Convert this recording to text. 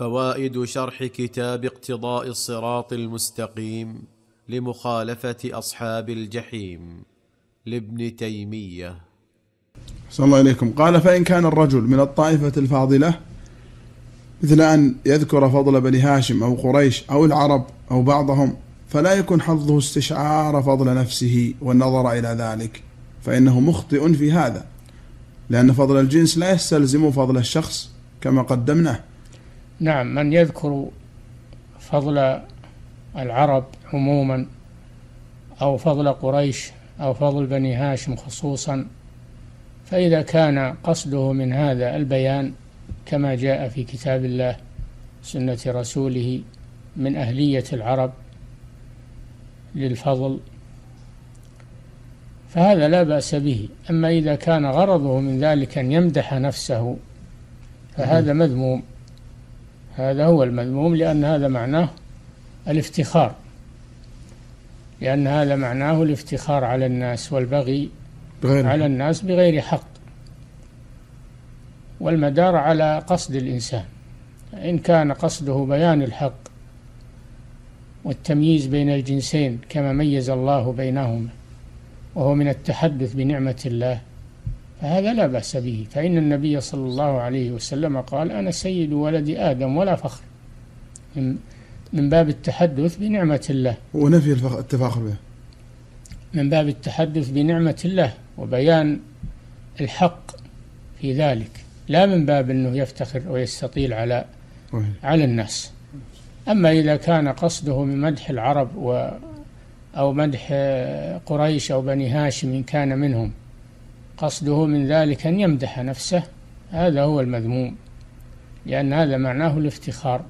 فوائد شرح كتاب اقتضاء الصراط المستقيم لمخالفة أصحاب الجحيم لابن تيمية. صلى الله إليكم قال فإن كان الرجل من الطائفة الفاضلة مثل أن يذكر فضل بني هاشم أو قريش أو العرب أو بعضهم فلا يكون حظه استشعار فضل نفسه والنظر إلى ذلك فإنه مخطئ في هذا لأن فضل الجنس لا يستلزم فضل الشخص كما قدمناه. نعم من يذكر فضل العرب عموما أو فضل قريش أو فضل بني هاشم خصوصا فإذا كان قصده من هذا البيان كما جاء في كتاب الله سنة رسوله من أهلية العرب للفضل فهذا لا بأس به. أما إذا كان غرضه من ذلك أن يمدح نفسه فهذا مذموم. هذا هو المذموم لأن هذا معناه الافتخار. لأن هذا معناه الافتخار على الناس والبغي بغير على الناس بغير حق. والمدار على قصد الإنسان. إن كان قصده بيان الحق والتمييز بين الجنسين كما ميز الله بينهما وهو من التحدث بنعمة الله فهذا لا بأس به. فإن النبي صلى الله عليه وسلم قال أنا سيد ولد آدم ولا فخر. من باب التحدث بنعمة الله. ونفي التفاخر به. من باب التحدث بنعمة الله وبيان الحق في ذلك. لا من باب أنه يفتخر ويستطيل على على الناس. أما إذا كان قصده من مدح العرب و أو مدح قريش أو بني هاشم إن كان منهم قصده من ذلك أن يمدح نفسه. هذا هو المذموم لأن هذا معناه الافتخار.